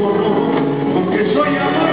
porque soy amor.